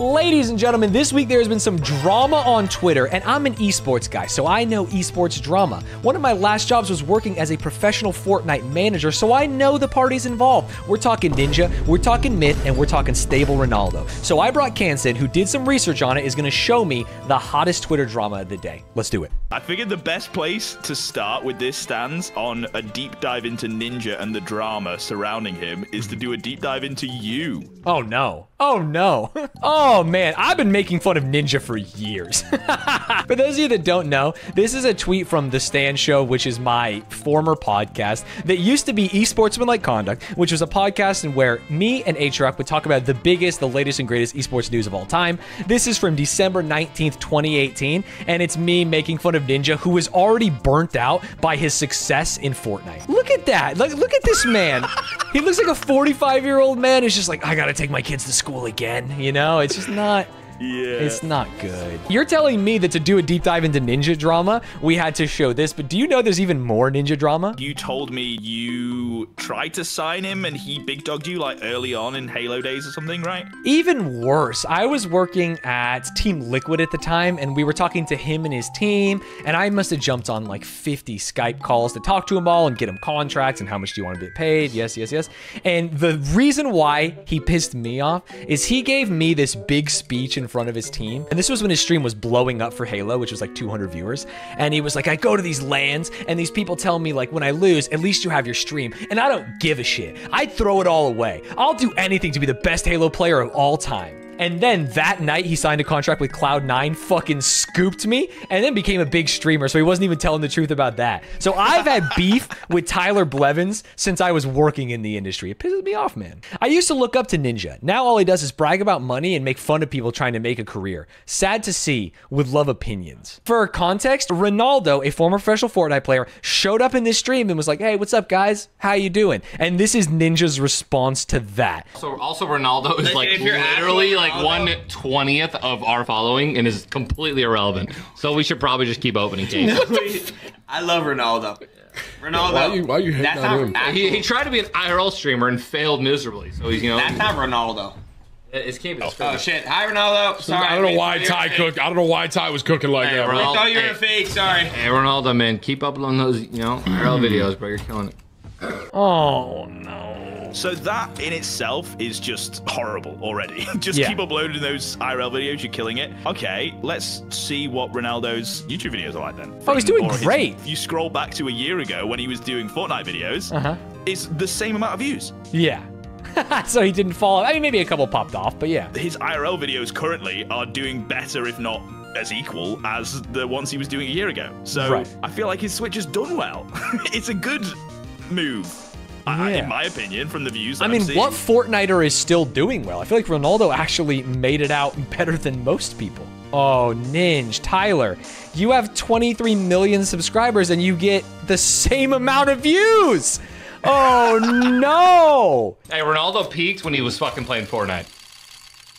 Ladies and gentlemen, this week there has been some drama on Twitter, and I'm an esports guy, so I know esports drama. One of my last jobs was working as a professional Fortnite manager, so I know the parties involved. We're talking Ninja, we're talking Myth, and we're talking Stable Ronaldo. So I brought Kansan, who did some research on it, is going to show me the hottest Twitter drama of the day. Let's do it. I figured the best place to start with this stands on a deep dive into Ninja and the drama surrounding him is to do a deep dive into you. Oh no. Oh no. Oh Oh, man, I've been making fun of Ninja for years. for those of you that don't know, this is a tweet from The Stanz Show, which is my former podcast that used to be Esportsmanlike Conduct, which was a podcast in where me and Aatrox would talk about the biggest, the latest, and greatest esports news of all time. This is from December 19th, 2018, and it's me making fun of Ninja, who was already burnt out by his success in Fortnite. Look at that. Look, look at this man. he looks like a 45 year old man who's just like, I gotta take my kids to school again. You know, it's just not. Yeah. It's not good. You're telling me that to do a deep dive into ninja drama, we had to show this, but do you know there's even more ninja drama? You told me you tried to sign him and he big dogged you like early on in Halo days or something, right? Even worse, I was working at Team Liquid at the time and we were talking to him and his team, and I must have jumped on like 50 Skype calls to talk to them all and get them contracts and how much do you want to get paid? Yes, yes, yes. And the reason why he pissed me off is he gave me this big speech in front of his team. And this was when his stream was blowing up for Halo, which was like 200 viewers. And he was like, I go to these lands and these people tell me like, when I lose, at least you have your stream. And I don't give a shit. I throw it all away. I'll do anything to be the best Halo player of all time. And then that night, he signed a contract with Cloud9, fucking scooped me, and then became a big streamer. So he wasn't even telling the truth about that. So I've had beef with Tyler Blevins since I was working in the industry. It pisses me off, man. I used to look up to Ninja. Now all he does is brag about money and make fun of people trying to make a career. Sad to see, with love opinions. For context, Ronaldo, a former professional Fortnite player, showed up in this stream and was like, hey, what's up, guys? How you doing? And this is Ninja's response to that. So also Ronaldo is like If you're literally actual like one twentieth of our following and is completely irrelevant. So we should probably just keep opening cases. I love Ronaldo. Ronaldo. Why you- why you hating that's on not him? actual- he, he tried to be an IRL streamer and failed miserably. So he's you know That's not Ronaldo. it's can't be. Oh shit! Hi Ronaldo. Sorry. I don't know why thought you were Ty fake. cooked. I don't know why Ty was cooking like Hey, that, bro. bro. I thought you were Hey. a fake. Sorry. Hey Ronaldo, man, keep uploading those you know IRL videos, bro. You're killing it. Oh, no. So that in itself is just horrible already. just Yeah. keep uploading those IRL videos, you're killing it. Okay, let's see what Ronaldo's YouTube videos are like then. Oh, he's doing his- great. if you scroll back to a year ago when he was doing Fortnite videos, Uh-huh. it's the same amount of views. Yeah. so he didn't fall. I mean, maybe a couple popped off, but yeah. His IRL videos currently are doing better, if not as equal, as the ones he was doing a year ago. So Right. I feel like his Switch has done well. it's a good move, I- Yeah. in my opinion, from the views. That I mean, I'm what Fortniter is still doing well? I feel like Ronaldo actually made it out better than most people. Oh, Ninja, Tyler, you have 23 million subscribers and you get the same amount of views. Oh no! Hey, Ronaldo peaked when he was fucking playing Fortnite.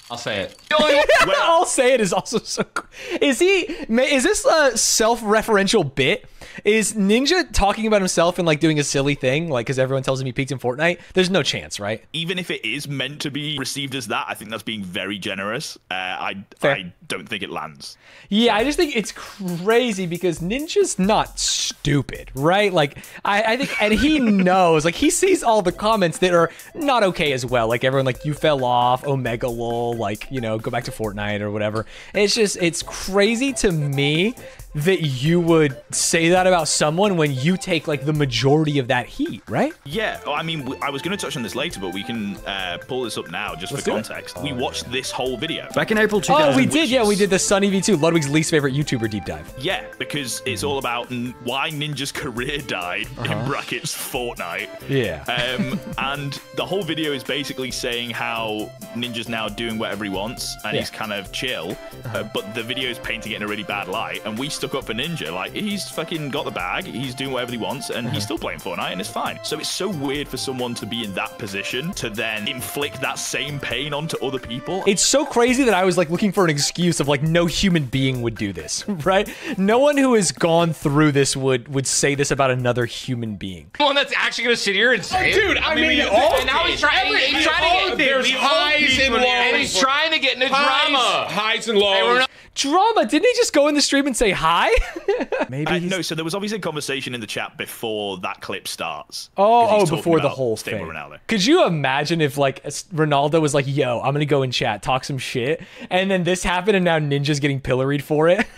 I'll say it. I'll say it is also so. cool. Is he? Is this a self-referential bit? Is Ninja talking about himself and like doing a silly thing, like because everyone tells him he peaked in Fortnite? There's no chance, right? even if it is meant to be received as that, I think that's being very generous. Uh, I Fair. I don't think it lands. Yeah, I just think it's crazy because Ninja's not stupid, right? Like, I, I think, and he knows, like, he sees all the comments that are not okay as well. Like, everyone, like, you fell off, Omega lol, like, you know, go back to Fortnite or whatever. It's just, it's crazy to me that you would say that about someone when you take, like, the majority of that heat, right? Yeah, well, I mean, I was going to touch on this later, but we can uh, pull this up now just Let's for do it. context. we watched this whole video. Back in April 2000. Oh, we did, yeah, we did the Sunny V2, Ludwig's least favorite YouTuber deep dive. Yeah, because it's all about n- why Ninja's career died in brackets Fortnite. Yeah. Um, and the whole video is basically saying how Ninja's now doing whatever he wants and he's kind of chill, uh, but the video is painting it in a really bad light. And we stuck up for Ninja, like he's fucking fucking got the bag. He's doing whatever he wants, and Uh-huh. he's still playing Fortnite, and it's fine. So it's so weird for someone to be in that position to then inflict that same pain onto other people. It's so crazy that I was like looking for an excuse of like no human being would do this, right? No one who has gone through this would would say this about another human being. One that's actually gonna sit here and say, it? Dude, I, mean, we all and now he's trying. every- he's trying to get. There's highs and when we were And he's trying to get into Highs, drama. highs and Hey, lows. not- Drama? Didn't he just go in the stream and say hi? Maybe Uh, no, so there was obviously a conversation in the chat before that clip starts. Oh, he's oh, talking before the about whole Stable thing. Ronaldo. Could you imagine if like Ronaldo was like, "Yo, I'm gonna go in chat, talk some shit," and then this happened, and now Ninja's getting pilloried for it?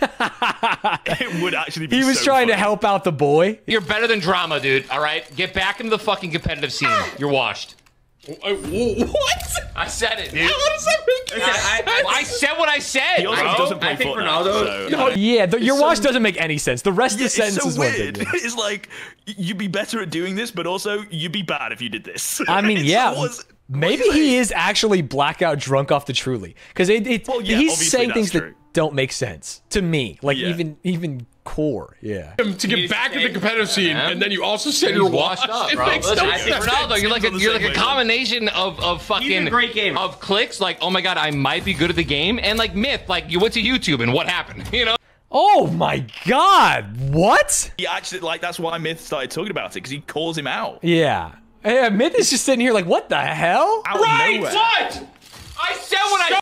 It would actually be he was so trying to help out the boy. You're better than drama, dude. All right, get back into the fucking competitive scene. You're washed. What? I said it, dude. How does that make Listen, I- sense? I said what I said. He also bro. doesn't play I think Fortnite, Ronaldo- so- Yeah, the, your so- wash doesn't make any sense. The rest Yeah, of the sentence it's so is weird. thing. It's like you'd be better at doing this, but also you'd be bad if you did this. I mean, yeah, always- maybe he is actually blackout drunk off the Truly because it, it Well, yeah, he's saying things true. that don't make sense to me, like Yeah. even even core. Yeah. to get back in the competitive scene, and then you also said you're washed up, It bro. makes Listen, no I think. Ronaldo, you're like a, you're like a combination of of fucking great gamer. of clicks. Like, oh my god, I might be good at the game, and like myth, like you went to YouTube and what happened? You know? Oh my God! What? He actually like that's why Myth started talking about it because he calls him out. Yeah. Yeah, Myth is just sitting here like, what the hell? Out Right? What? I said what I.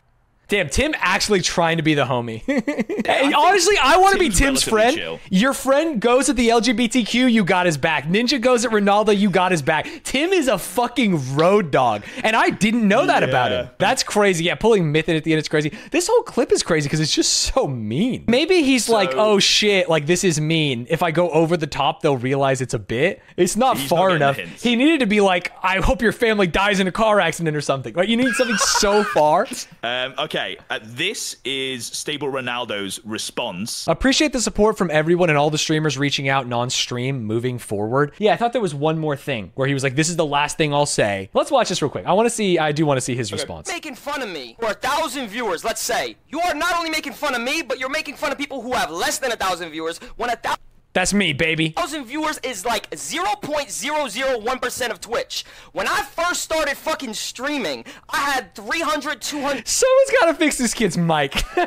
Damn, Tim actually trying to be the homie. And honestly, I want to be Tim's Tim's friend. chill. Your friend goes at the LGBTQ, you got his back. Ninja goes at Ronaldo, you got his back. Tim is a fucking road dog. And I didn't know that about him. That's crazy. Yeah, pulling myth in at the end is crazy. This whole clip is crazy because it's just so mean. Maybe he's like, oh shit, like this is mean. If I go over the top, they'll realize it's a bit. It's not far not enough. He needed to be like, I hope your family dies in a car accident or something. Like, you need something so far. Um, okay, uh, this is Stable Ronaldo's response. Appreciate the support from everyone and all the streamers reaching out non-stream moving forward. Yeah, I thought there was one more thing where he was like, "This is the last thing I'll say." Let's watch this real quick. I want to see. I do want to see his response. making fun of me for a thousand viewers, let's say, you are not only making fun of me, but you're making fun of people who have less than a thousand viewers. When a thou- That's me, baby. thousand viewers is like 0.001% of Twitch. When I first started fucking streaming, I had 300, 200 Someone's got to fix this kid's mic. Wait,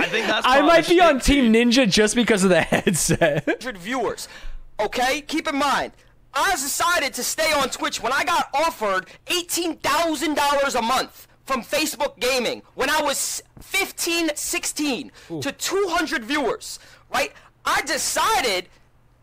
I think that's I might be on shtick, Team Ninja just because of the headset. 100 viewers. Okay? Keep in mind. I decided to stay on Twitch when I got offered $18,000 a month from Facebook Gaming when I was 15, 16 to 200 viewers, right? I decided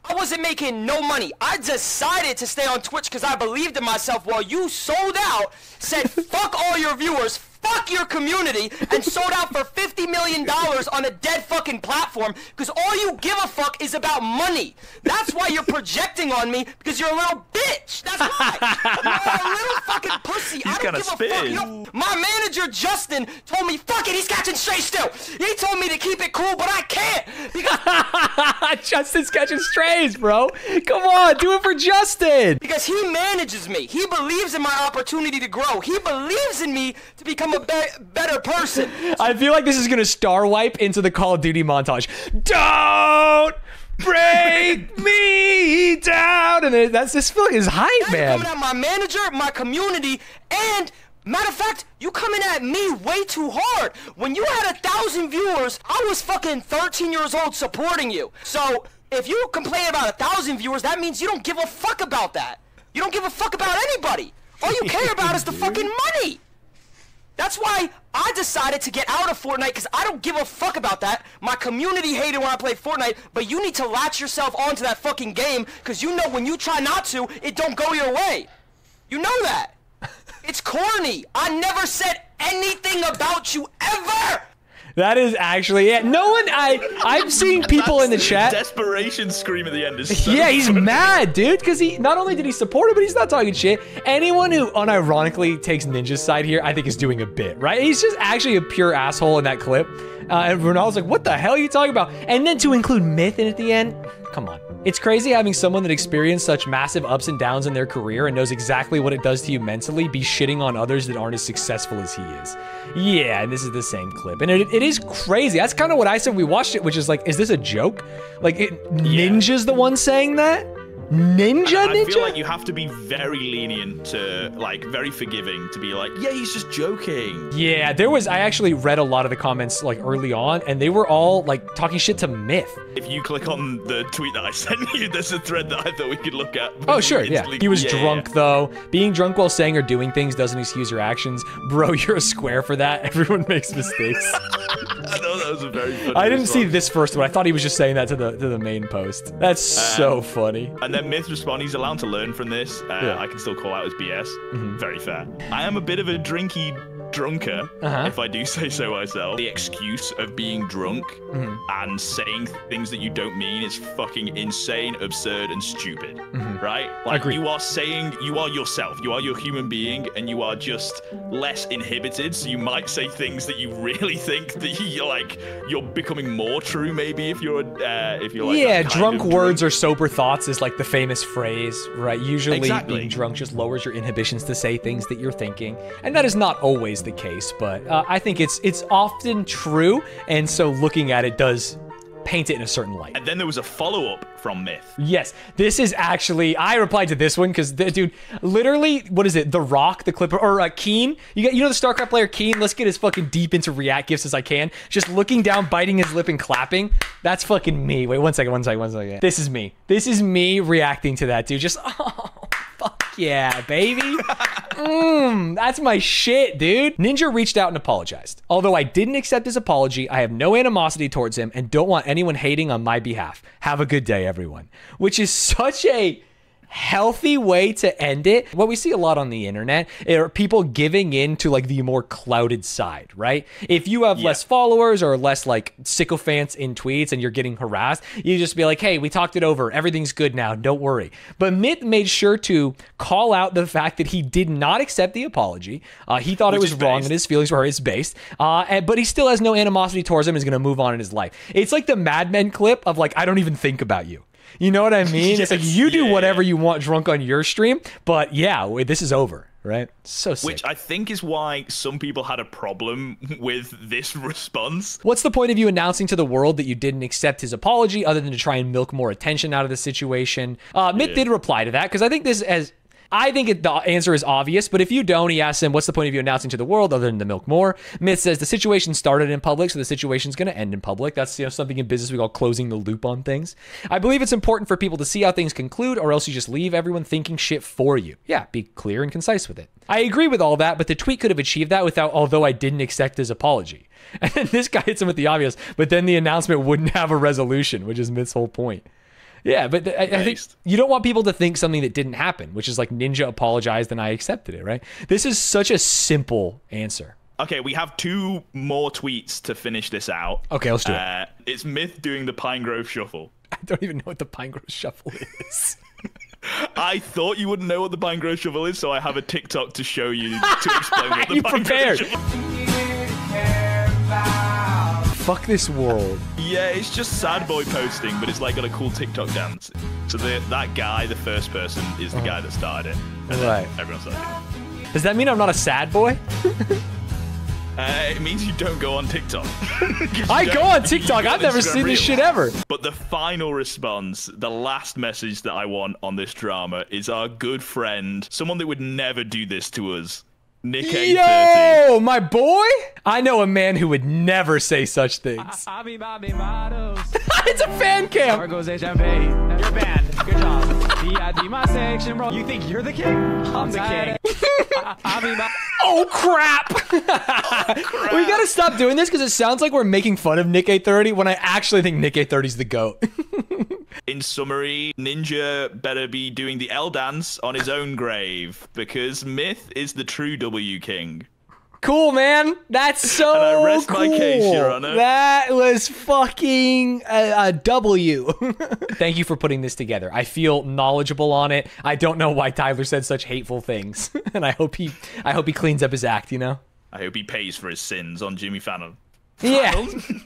I wasn't making no money. I decided to stay on Twitch because I believed in myself while you sold out, said fuck all your viewers, fuck your community, and sold out for $50 million on a dead fucking platform because all you give a fuck is about money. That's why you're projecting on me because you're a little bitch. That's why. You're a little fucking pussy. I don't give a fuck. You know, my manager Justin told me, fuck it, he's catching straight still. He told me to keep it cool, but I can't because Justin's catching strays, bro. Come on, do it for Justin. because he manages me. He believes in my opportunity to grow. He believes in me to become a be- better person. I feel like this is gonna star wipe into the Call of Duty montage. Don't break me down, and that's this feel like his hype, Now man. coming at my manager, my community, and matter of fact, you coming at me way too hard. When you had a thousand viewers, I was fucking 13 years old supporting you. So if you complain about a thousand viewers, that means you don't give a fuck about that. You don't give a fuck about anybody. All you care about is the fucking money. That's why I decided to get out of Fortnite because I don't give a fuck about that. My community hated when I played Fortnite, but you need to latch yourself onto that fucking game because you know when you try not to, it don't go your way. You know that. It's corny. I never said anything about you ever. That is actually it. No one, I, I've seen people in the chat. Desperation scream at the end is so Yeah, he's funny. mad, dude, because he not only did he support it, but he's not talking shit. Anyone who unironically takes Ninja's side here, I think, is doing a bit, right? He's just actually a pure asshole in that clip. Uh, and Ronaldo's like, what the hell are you talking about? And then to include Myth in at the end, come on. It's crazy having someone that experienced such massive ups and downs in their career and knows exactly what it does to you mentally be shitting on others that aren't as successful as he is. Yeah, and this is the same clip. And it, it is crazy. That's kind of what I said. We watched it, which is like, is this a joke? Like, it, Ninja's the one saying that? Ninja, I Ninja? feel like you have to be very lenient to, like, very forgiving to be like, yeah, he's just joking. Yeah, there was. I actually read a lot of the comments like early on, and they were all like talking shit to Myth. If you click on the tweet that I sent you, there's a thread that I thought we could look at. Oh, sure, yeah. He was yeah, drunk, though. Being drunk while saying or doing things doesn't excuse your actions. Bro, you're a square for that. Everyone makes mistakes. I know that was a very funny I didn't see this first one. I thought he was just saying that to the to the main post. That's uh, so funny. And then Myth respond, he's allowed to learn from this. Uh, Yeah. I can still call out his BS. Very fair. I am a bit of a drinky drunker, Uh-huh. if I do say so myself. The excuse of being drunk and saying things that you don't mean is fucking insane, absurd, and stupid. Right? Like Agreed. you are saying you are yourself. You are your human being, and you are just less inhibited. So you might say things that you really think that you're like you're becoming more true. Maybe if you're uh, if you're like yeah, drunk words drunk. or sober thoughts is like the famous phrase, right? Usually Exactly. being drunk just lowers your inhibitions to say things that you're thinking. And that is not always the case, but uh, I think it's it's often true, and so looking at it does paint it in a certain light. And then there was a follow up from Myth. Yes, this is actually. I replied to this one because, dude, literally, what is it? The Rock, the Clipper, or uh, Keen? You got, you know, the StarCraft player Keen. Let's get as fucking deep into React gifs as I can. Just looking down, biting his lip, and clapping. That's fucking me. Wait, one second, one second, one second. This is me. This is me reacting to that, dude. Just oh, fuck yeah, baby. Mmm, that's my shit, dude. Ninja reached out and apologized. Although I didn't accept his apology, I have no animosity towards him and don't want anyone hating on my behalf. Have a good day, everyone. Which is such a healthy way to end it. What we see a lot on the internet are people giving in to like the more clouded side, right? If you have less followers or less like sycophants in tweets and you're getting harassed, you just be like, hey, we talked it over. Everything's good now. Don't worry. But Myth made sure to call out the fact that he did not accept the apology. Uh, he thought it was wrong and his feelings were his based. Uh, and, but he still has no animosity towards him. Is going to move on in his life. It's like the Mad Men clip of like, I don't even think about you. You know what I mean? it's like you do yeah, whatever yeah. you want drunk on your stream, but yeah, wait, this is over, right? So sick. Which I think is why some people had a problem with this response. What's the point of you announcing to the world that you didn't accept his apology other than to try and milk more attention out of the situation? Uh, Myth did reply to that because I think this as I think it, the answer is obvious, but if you don't, he asks him, What's the point of you announcing to the world other than to milk more? Myth says the situation started in public, so the situation's going to end in public. That's you know something in business we call closing the loop on things. I believe it's important for people to see how things conclude, or else you just leave everyone thinking shit for you. Yeah, be clear and concise with it. I agree with all that, but the tweet could have achieved that without, although I didn't accept his apology. And then this guy hits him with the obvious, but then the announcement wouldn't have a resolution, which is Myth's whole point. Yeah, but th- I, I think you don't want people to think something that didn't happen, which is like Ninja apologized and I accepted it, right? This is such a simple answer. Okay, we have two more tweets to finish this out. Okay, let's do it. Uh, it's Myth doing the Pine Grove Shuffle. I don't even know what the Pine Grove Shuffle is. I thought you wouldn't know what the Pine Grove Shuffle is, so I have a TikTok to show you to explain what the You Pine prepared. Grove Shuffle Fuck this world. Yeah, it's just sad boy posting, but it's like got a cool TikTok dance. So the, that guy, the first person, is the guy that started it. And Right. Everyone started it. Does that mean I'm not a sad boy? Uh, it means you don't go on TikTok. I go on TikTok. go I've never Instagram seen this shit ever. But the final response, the last message that I want on this drama is our good friend, someone that would never do this to us, NickEh30. Yo, my boy! I know a man who would never say such things. I be Bobby Models. it's a fan cam. Margot's champagne. You're banned. Good job. VIP my section, bro. You think you're the king? I'm the king. I, I be Bob- Oh, oh crap! we gotta stop doing this because it sounds like we're making fun of NickEh30 when I actually think NickEh30's the goat. In summary, Ninja better be doing the L dance on his own grave because Myth is the true W King. Cool, man. That's so And I rest my cool. case, Your Honor. That was fucking a, a W. Thank you for putting this together. I feel knowledgeable on it. I don't know why Tyler said such hateful things, and I hope he, I hope he cleans up his act. You know. I hope he pays for his sins on Jimmy Fallon. Yeah.